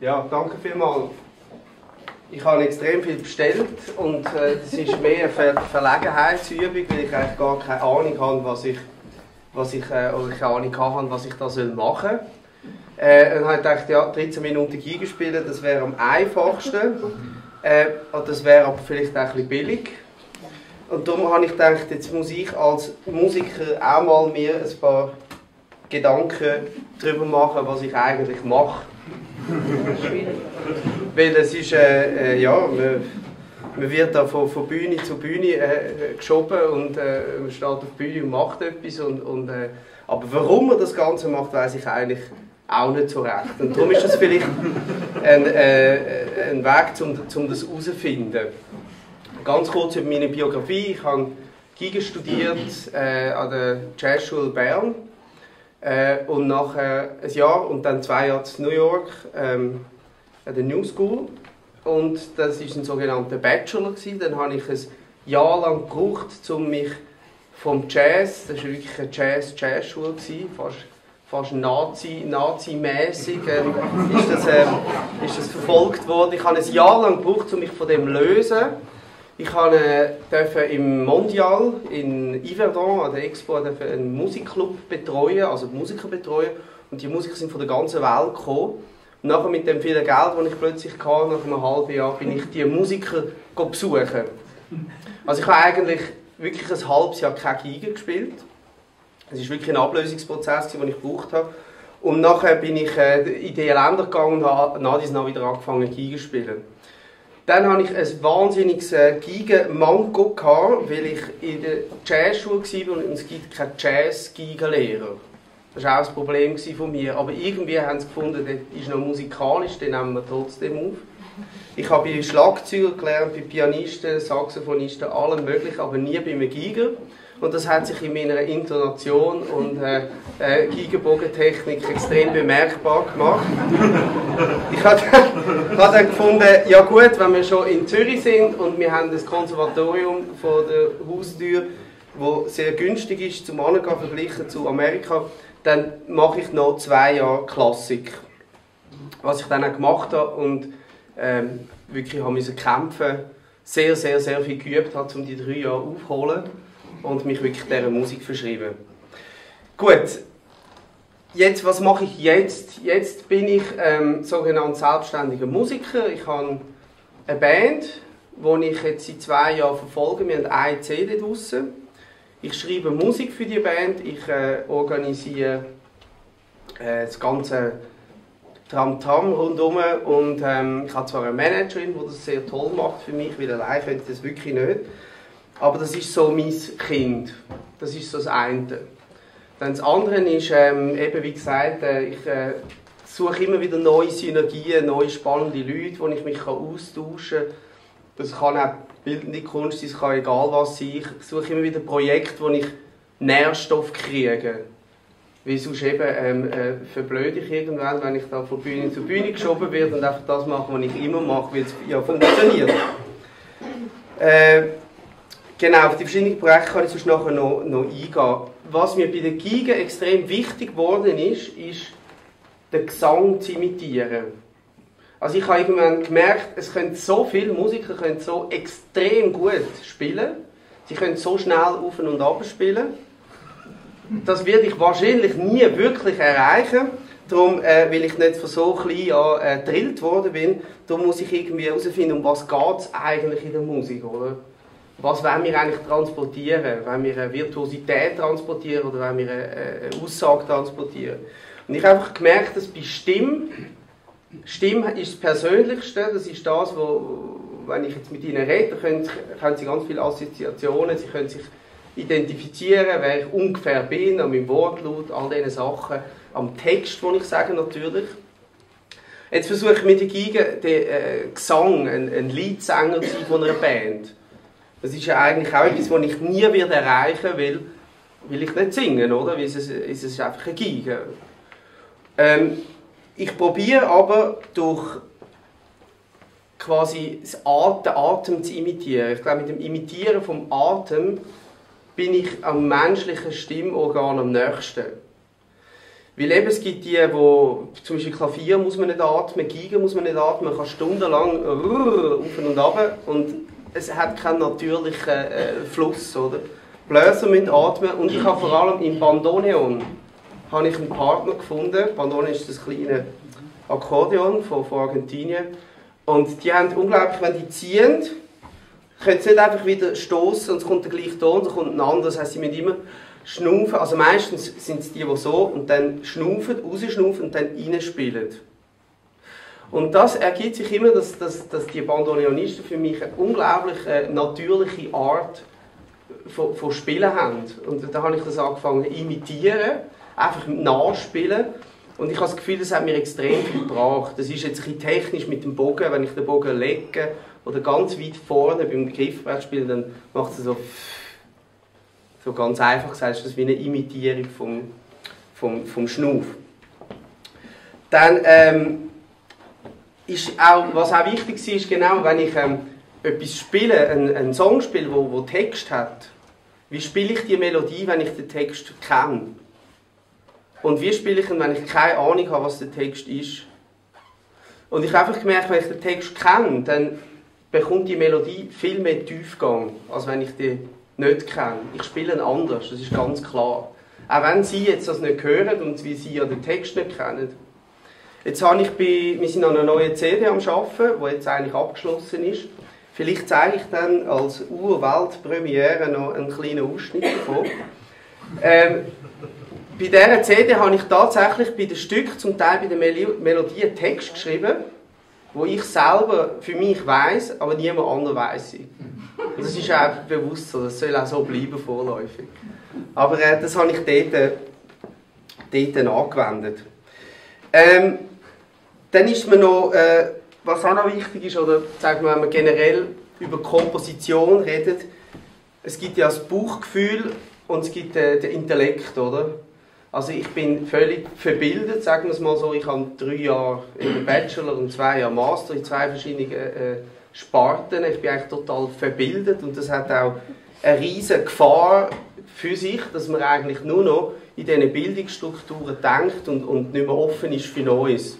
Ja, danke vielmals. Ich habe extrem viel bestellt und äh, das ist mehr eine Ver Verlegenheitsübung, weil ich eigentlich gar keine Ahnung habe, was ich, was ich äh, oder keine Ahnung habe, was ich da soll machen soll. Äh, dann habe gedacht, ja, 13 Minuten Giga das wäre am einfachsten. Äh, das wäre aber vielleicht auch ein bisschen billig. Und darum habe ich gedacht, jetzt muss ich als Musiker auch mal mir ein paar Gedanken darüber machen, was ich eigentlich mache. Weil es ist, äh, äh, ja, man, man, wird da von, von Bühne zu Bühne äh, geschoben und äh, man steht auf der Bühne und macht etwas. Und, und, äh, aber warum man das Ganze macht, weiß ich eigentlich auch nicht so recht. Und darum ist das vielleicht ein, äh, ein Weg, um, um das herauszufinden. Ganz kurz über meine Biografie. Ich habe Giga studiert äh, an der Jazzschule Bern äh, und nachher ein Jahr und dann zwei Jahre in New York ähm, an der New School. Und das war ein sogenannter Bachelor. Gewesen. Dann habe ich ein Jahr lang gebraucht, um mich vom Jazz, das war wirklich eine Jazz-Jazz-Schule, fast, fast Nazi, Nazi-mäßig ähm, ist, ähm, ist das verfolgt worden. Ich habe ein Jahr lang gebraucht, um mich von dem zu lösen. Ich durfte im Mondial in Yverdon an der Expo einen Musikclub betreuen, also Musiker betreuen. Und die Musiker sind von der ganzen Welt gekommen. Und nachher mit dem vielen Geld, das ich plötzlich hatte, nach einem halben Jahr, bin ich die Musiker besuchen. Also ich habe eigentlich wirklich ein halbes Jahr keine Geige gespielt. Es war wirklich ein Ablösungsprozess, den ich gebraucht habe. Und nachher bin ich äh, in die Länder gegangen und habe nach diesem wieder angefangen, Geige zu spielen. Dann hatte ich ein wahnsinniges äh, Giga-Manko, weil ich in der Jazzschule war und es gibt keinen Jazz-Giga-Lehrer. Das war auch ein Problem von mir. Aber irgendwie haben sie gefunden, das ist noch musikalisch, den nehmen wir trotzdem auf. Ich habe bei Schlagzeugern gelernt, bei Pianisten, Saxophonisten, allem möglichen, aber nie bei einem Giga. Und das hat sich in meiner Intonation und äh, äh, Geigenbogentechnik extrem bemerkbar gemacht. Ich habe dann, gefunden, ja gut, wenn wir schon in Zürich sind und wir haben das Konservatorium vor der Haustür, wo sehr günstig ist zum Angehen verglichen zu Amerika, dann mache ich noch zwei Jahre Klassik. Was ich dann auch gemacht habe und ähm, wirklich habe müssen kämpfen, sehr, sehr, sehr viel geübt habe, um die drei Jahre aufzuholen und mich wirklich dieser Musik verschrieben. Gut, jetzt, was mache ich jetzt? Jetzt bin ich ähm, sogenannt selbstständiger Musiker. Ich habe eine Band, die ich jetzt seit zwei Jahren verfolge. Wir haben eine CD draussen. Ich schreibe Musik für die Band, ich äh, organisiere äh, das ganze Tram-Tam rundherum und ähm, ich habe zwar eine Managerin, die das sehr toll macht für mich, weil allein könnte ich das wirklich nicht. Aber das ist so mein Kind. Das ist so das eine. Dann das andere ist, ähm, eben wie gesagt, äh, ich äh, suche immer wieder neue Synergien, neue spannende Leute, wo ich mich austauschen kann. Das kann auch bildende Kunst sein, es kann egal was sein. Ich suche immer wieder Projekte, wo ich Nährstoff kriege. Weil sonst eben ähm, äh, verblöde ich irgendwann, wenn ich da von Bühne zu Bühne geschoben werde und einfach das mache, was ich immer mache, weil es ja funktioniert. Äh, Genau, auf die verschiedenen Projekte kann ich sonst nachher noch, noch eingehen. Was mir bei den Giga extrem wichtig geworden ist, ist, den Gesang zu imitieren. Also ich habe irgendwann gemerkt, es können so viele Musiker können so extrem gut spielen. Sie können so schnell auf und ab spielen. Das werde ich wahrscheinlich nie wirklich erreichen. Darum, äh, weil ich nicht von so klein an äh, worden bin, darum muss ich irgendwie herausfinden, um was geht es eigentlich in der Musik, oder? Was wollen wir eigentlich transportieren? Wollen wir eine Virtuosität transportieren oder wollen wir eine, Aussage transportieren? Und ich habe einfach gemerkt, dass bei Stimme, Stimme ist das Persönlichste, das ist das, wo, wenn ich jetzt mit ihnen rede, können, können sie ganz viele Assoziationen, sie können sich identifizieren, wer ich ungefähr bin, an meinem Wortlaut, all diese Sachen, am Text, den ich sage natürlich. Jetzt versuche ich mit der Geige den äh, Gesang, ein, ein Leadsänger zu sein von einer Band. Das ist ja eigentlich auch etwas, was ich nie werde erreichen will, will ich nicht singen, oder? Weil es, es ist einfach eine Geige. Ähm, ich probiere aber durch quasi das Atem, den Atem zu imitieren. Ich glaube, mit dem Imitieren vom Atem bin ich am menschlichen Stimmorgan am nächsten. Weil eben, es gibt die, wo zum Beispiel Klavier muss man nicht atmen, Geige muss man nicht atmen, man kann stundenlang auf und ab und es hat keinen natürlichen äh, Fluss, oder? Bläser müssen atmen und ich habe vor allem im Bandoneon habe ich einen Partner gefunden. Bandoneon ist das kleine Akkordeon von, von Argentinien und die haben unglaublich, wenn die ziehen, können sie nicht einfach wieder stoßen und es kommt der gleiche Ton, es kommt ein anderer, das heisst, sie müssen immer schnaufen, also meistens sind es die, die so, und dann schnaufen, rausschnaufen und dann reinspielen. Und das ergibt sich immer, dass, dass, dass die Bandoneonisten für mich eine unglaublich äh, natürliche Art von, von Spielen haben. Und da habe ich das angefangen imitieren, einfach nachspielen. Und ich habe das Gefühl, das hat mir extrem viel gebracht. Das ist jetzt ein bisschen technisch mit dem Bogen, wenn ich den Bogen lege oder ganz weit vorne beim Griffbrett spiele, dann macht es so so ganz einfach gesagt ist das wie eine Imitierung vom, vom, vom Schnuff. Dann ähm, ist auch, was auch wichtig ist, ist genau, wenn ich ähm, etwas spiele, einen, Song spiele, wo Text hat, wie spiele ich die Melodie, wenn ich den Text kenne? Und wie spiele ich ihn, wenn ich keine Ahnung habe, was der Text ist? Und ich habe einfach gemerkt, wenn ich den Text kenne, dann bekommt die Melodie viel mehr Tiefgang, als wenn ich die nicht kenne. Ich spiele ihn anders, das ist ganz klar. Auch wenn Sie jetzt das nicht hören und wie Sie ja den Text nicht kennen. Jetzt habe ich bei, wir sind an einer neuen CD am Arbeiten, die jetzt eigentlich abgeschlossen ist. Vielleicht zeige ich dann als Urweltpremiere noch einen kleinen Ausschnitt davon. Ähm, bei dieser CD habe ich tatsächlich bei den Stücken, zum Teil bei den Melodien, einen Text geschrieben, wo ich selber für mich weiß, aber niemand anderes weiß. Das ist auch bewusst so, das soll auch so bleiben vorläufig. Aber äh, das habe ich dort, dort angewendet. Ähm, dann ist mir noch, äh, was auch noch wichtig ist, oder sagen wir, wenn man generell über Komposition redet, es gibt ja das Bauchgefühl und es gibt äh, den Intellekt, oder? Also ich bin völlig verbildet, sagen wir es mal so. Ich habe drei Jahre im Bachelor und zwei Jahre Master in zwei verschiedenen äh, Sparten. Ich bin eigentlich total verbildet und das hat auch eine riesige Gefahr für sich, dass man eigentlich nur noch in diesen Bildungsstrukturen denkt und, und nicht mehr offen ist für Neues.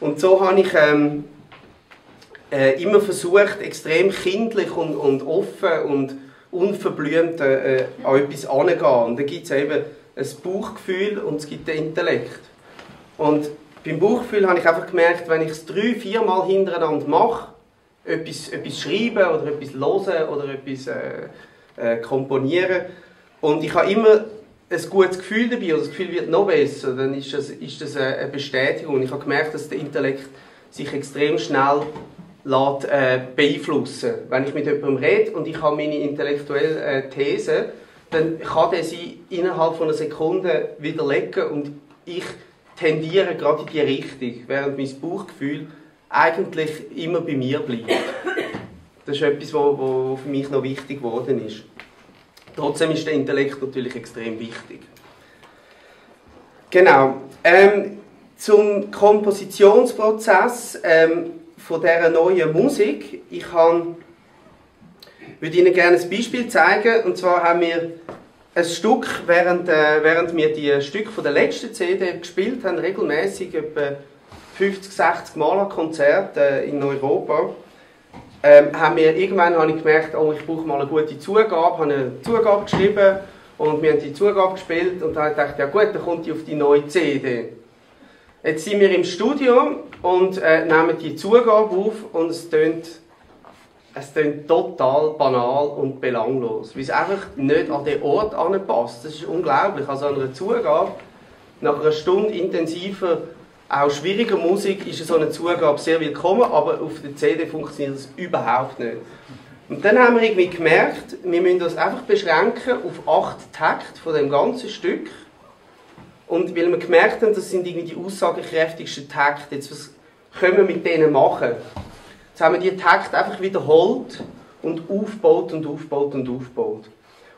Und so habe ich ähm, äh, immer versucht, extrem kindlich und, und offen und unverblümt äh, an etwas anzugehen. Und da gibt es eben ein Bauchgefühl und es gibt den Intellekt. Und beim Bauchgefühl habe ich einfach gemerkt, wenn ich es drei, vier Mal hintereinander mache, etwas, etwas schreiben oder etwas hören oder etwas äh, äh, komponieren und ich habe immer ein gutes Gefühl dabei oder das Gefühl wird noch besser, dann ist das, ist das eine Bestätigung. Ich habe gemerkt, dass der Intellekt sich extrem schnell lässt, äh, beeinflussen Wenn ich mit jemandem rede und ich habe meine intellektuelle äh, These, dann kann er sie innerhalb von einer Sekunde widerlegen und ich tendiere gerade in die Richtung, während mein Bauchgefühl eigentlich immer bei mir bleibt. Das ist etwas, was für mich noch wichtig geworden ist. Trotzdem ist der Intellekt natürlich extrem wichtig. Genau. Ähm, zum Kompositionsprozess ähm, von dieser neuen Musik. Ich kann, würde Ihnen gerne ein Beispiel zeigen. Und zwar haben wir ein Stück, während, äh, während wir die Stücke von der letzten CD gespielt haben, regelmäßig etwa 50, 60 Mal an Konzerten äh, in Europa, ähm, haben wir, irgendwann habe ich gemerkt, oh, ich brauche mal eine gute Zugabe, habe eine Zugabe geschrieben und wir haben die Zugabe gespielt und dann habe ich ja gut, dann kommt die auf die neue CD. Jetzt sind wir im Studio und äh, nehmen die Zugabe auf und es tönt, es tönt total banal und belanglos, weil es einfach nicht an den Ort anpasst. Das ist unglaublich. Also an einer Zugabe, nach einer Stunde intensiver auch schwieriger Musik ist so eine Zugabe sehr willkommen, aber auf der CD funktioniert das überhaupt nicht. Und dann haben wir irgendwie gemerkt, wir müssen das einfach beschränken auf acht Takte von dem ganzen Stück. Und weil wir gemerkt haben, das sind irgendwie die aussagekräftigsten Takte, jetzt was können wir mit denen machen? Jetzt haben wir die Takte einfach wiederholt und aufgebaut und aufgebaut und aufgebaut.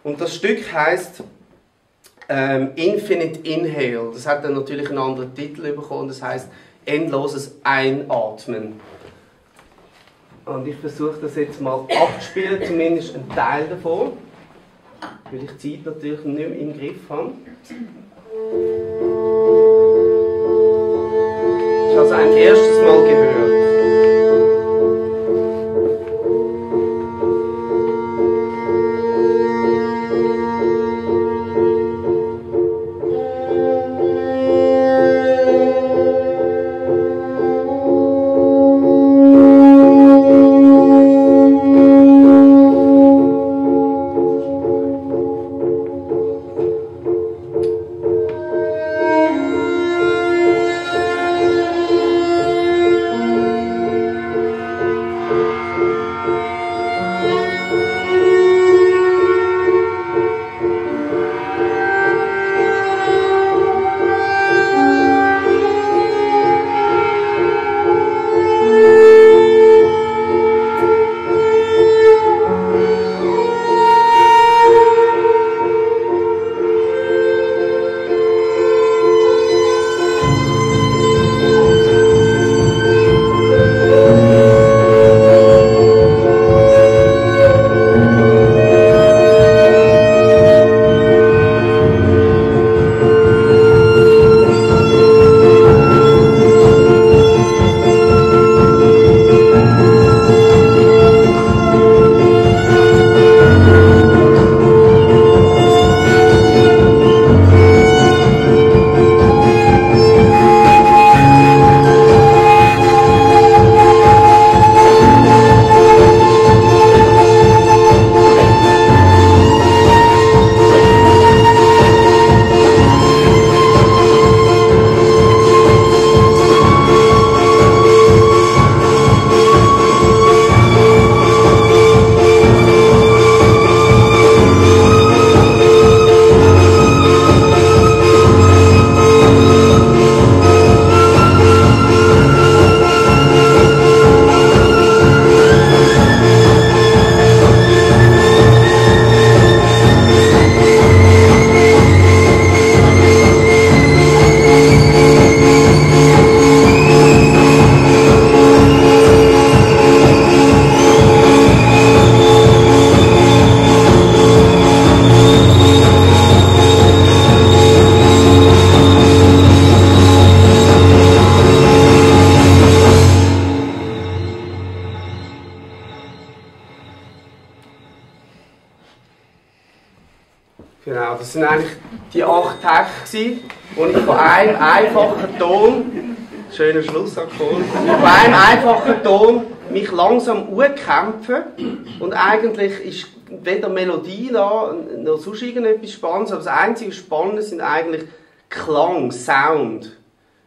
Und das Stück heißt ähm, Infinite Inhale. Das hat dann natürlich einen anderen Titel bekommen, das heißt endloses Einatmen. Und ich versuche das jetzt mal abzuspielen, zumindest einen Teil davon, weil ich die Zeit natürlich nicht mehr im Griff habe. Das ist also ein erstes Mal gehört. Genau, das sind eigentlich die acht Tage, wo ich von einem einfachen Ton, schöner Schlussakkord, von einem einfachen Ton mich langsam kämpfe und eigentlich ist weder Melodie da, noch sonst irgendetwas Spannendes, aber das einzige Spannende sind eigentlich Klang, Sound.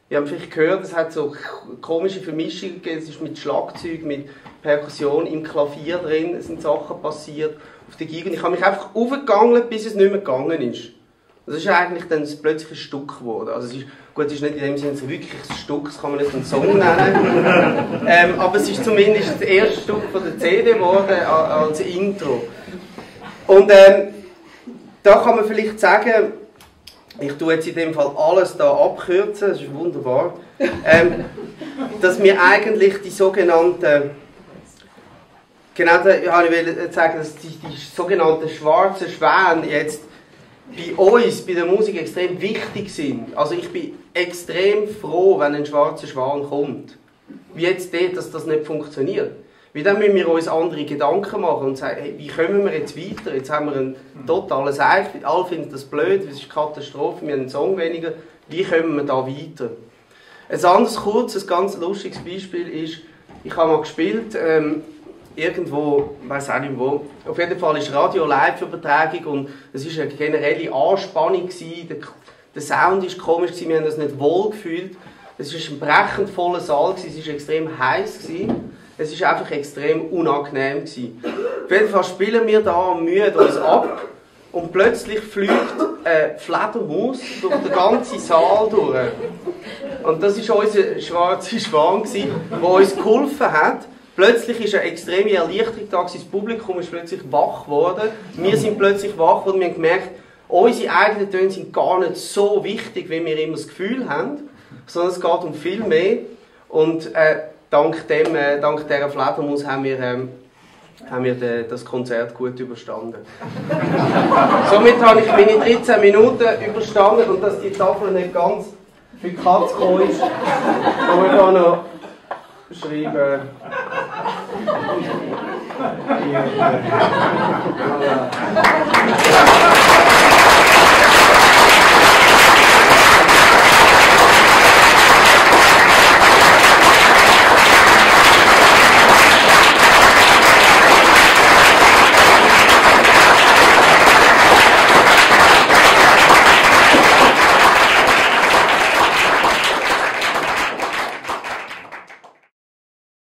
Ihr habt vielleicht gehört, es hat so komische Vermischungen gegeben, es ist mit Schlagzeug, mit Perkussion im Klavier drin, es sind Sachen passiert auf der Giga. Ich habe mich einfach aufgegangen, bis es nicht mehr gegangen ist. Das ist eigentlich dann plötzlich ein Stück geworden. Also es ist, gut, es ist nicht in dem Sinne wirklich ein Stück, das kann man nicht einen Song nennen. ähm, aber es ist zumindest das erste Stück von der CD geworden als Intro. Und ähm, da kann man vielleicht sagen, ich tue jetzt in dem Fall alles da abkürzen, das ist wunderbar, ähm, dass wir eigentlich die sogenannten Genau, da wollte ich sagen, dass die, die sogenannten schwarzen Schwäne jetzt bei uns, bei der Musik extrem wichtig sind. Also ich bin extrem froh, wenn ein schwarzer Schwan kommt. Wie jetzt dort, dass das nicht funktioniert. Wie dann müssen wir uns andere Gedanken machen und sagen, hey, wie kommen wir jetzt weiter? Jetzt haben wir ein totales Eich, alle finden das blöd, es ist Katastrophe, wir haben einen Song weniger. Wie kommen wir da weiter? Ein anderes kurzes, ganz lustiges Beispiel ist, ich habe mal gespielt, ähm, irgendwo, ich weiß auch nicht wo. Auf jeden Fall ist Radio Live-Übertragung und es war eine generelle Anspannung. Gewesen. Der, der Sound war komisch, gewesen. wir haben uns nicht wohl gefühlt. Es war ein brechend voller Saal, gewesen. es war extrem heiß. Gewesen. Es war einfach extrem unangenehm. Gewesen. Auf jeden Fall spielen wir da müde uns ab und plötzlich fliegt eine Fledermaus durch den ganzen Saal durch. Und das war unser schwarzer Schwan, der uns geholfen hat, Plötzlich ist eine extreme Erleichterung da, das Publikum ist plötzlich wach geworden. Wir sind plötzlich wach geworden, wir haben gemerkt, unsere eigenen Töne sind gar nicht so wichtig, wie wir immer das Gefühl haben, sondern es geht um viel mehr. Und äh, dank, dem, äh, dank dieser Fledermaus haben wir, ähm, haben wir de, das Konzert gut überstanden. Somit habe ich meine 13 Minuten überstanden und dass die Tafel nicht ganz für die Katze gekommen ist, kann man da noch schreiben. 감사합니다. 예, 예.